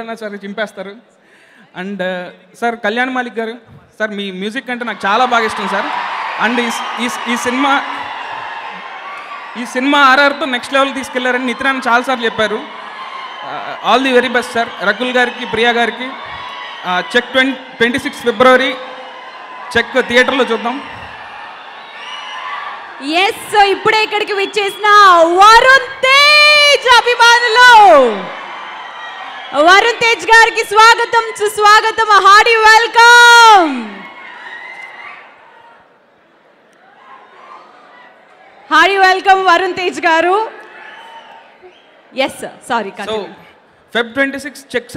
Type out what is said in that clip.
అయినా సరే చింపేస్తారు. And uh, sir Kalyan Malik గారు సార్ మీ మ్యూజిక్ అంటే నాకు చాలా బాగా ఇష్టం సార్. అండ్ ఈ ఈ సినిమా ఈ సినిమా ఆర్ఆర్తో నెక్స్ట్ లెవెల్ తీసుకెళ్ళారని నితిన్ అన్న చాలాసార్లు చెప్పారు. All the very best sir Rakul గారికి ప్రియా గారికి. Check twenty twenty six February check థియేటర్లో చూద్దాం. ఎస్ సో ఇప్పుడే ఇక్కడికి విచ్చేసిన వరుణ్ తేజ్ అభిమానులు వరుణ్ తేజ్ గారికి స్వాగతం సుస్వాగతం hearty welcome hearty welcome Varun Tej గారు. Yes sorry Feb twenty six check